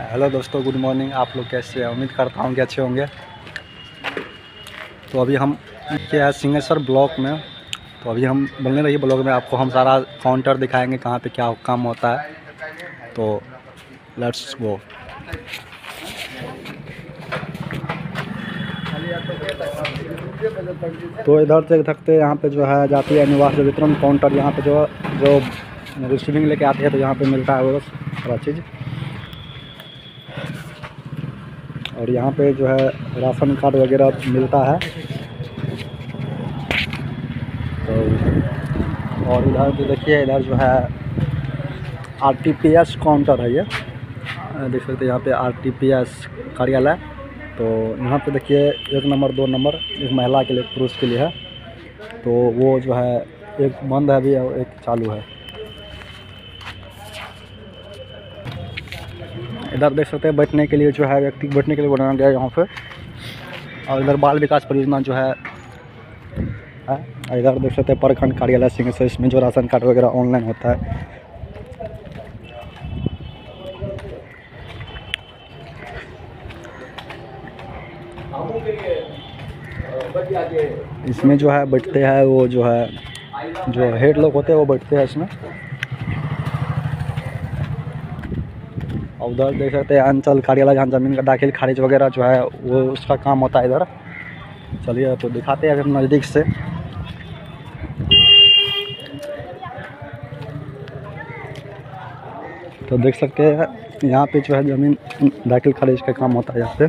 Hello दोस्तों good morning आप लोग कैसे हैं? उम्मीद करता हूँ कि अच्छे होंगे। तो अभी हम क्या है सिंहेश्वर ब्लॉक में। तो अभी हम बोलने रहिए ब्लॉक में। आपको हम सारा काउंटर दिखाएँगे कहाँ पे क्या काम होता है। तो लेट्स गो तो इधर से सकते हैं यहाँ पे जो है, जाती है निवास वितरण काउंटर यहाँ पे जो जो रिसीविंग लेके आते हैं तो यहाँ पे मिलता है वो सारा चीज़। और यहाँ पे जो है राशन कार्ड वगैरह मिलता है। तो और इधर जो देखिए, इधर जो है R T P S counter है ये। देख सकते यहाँ पे आर टी पी एस कार्यालय। तो यहाँ पे देखिए, एक नंबर, दो नंबर, एक महिला के लिए पुरुष के लिए है। तो वो जो है, एक बंद है अभी और एक चालू है। इधर देख सकते हैं बैठने के लिए जो है व्यक्ति बैठने के लिए बनाया गया यहाँ पे। और इधर बाल विकास परियोजना जो है इधर देख सकते हैं प्रखंड कार्यालय सिंह इसमें जो राशन कार्ड वगैरह ऑनलाइन होता है। इसमें जो है बैठते हैं वो जो है, जो हेड लोग होते हैं वो बैठते हैं इसमें। और उधर देख सकते हैं, अंचल कार्यालय जहाँ ज़मीन का दाखिल खारिज वगैरह जो है, वो उसका काम होता है इधर। चलिए तो दिखाते हैं अभी नज़दीक से। तो देख सकते हैं, यहाँ पे जो है ज़मीन दाखिल खारिज का काम होता है यहाँ पे।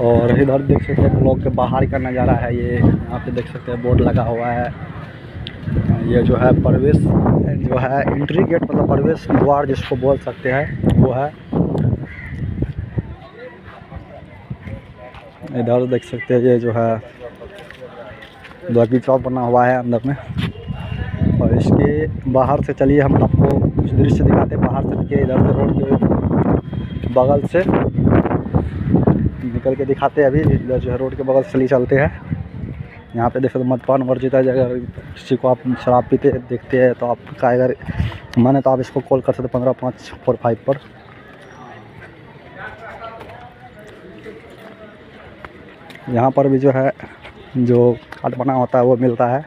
और इधर देख सकते हैं, ब्लॉक के बाहर का नज़ारा है ये। यहाँ पे देख सकते हैं, बोर्ड लगा हुआ है। ये जो है प्रवेश, जो है एंट्री गेट मतलब प्रवेश द्वार जिसको बोल सकते हैं, वो है। इधर देख सकते हैं ये जो है चौक बना हुआ है अंदर में। और इसके बाहर से चलिए हम आपको कुछ दृश्य दिखाते हैं। बाहर से देखिए इधर से रोड के बगल से निकल के दिखाते हैं अभी। इधर जो है रोड के बगल से चली चलते हैं। यहाँ पे देख सकते मदपान वर्जित है अगर किसी को आप शराब पीते देखते हैं तो आपका अगर माने तो आप इसको कॉल कर सकते पंद्रह पाँच फोर फाइव पर। यहाँ पर भी जो है, जो कार्ड बना होता है वो मिलता है।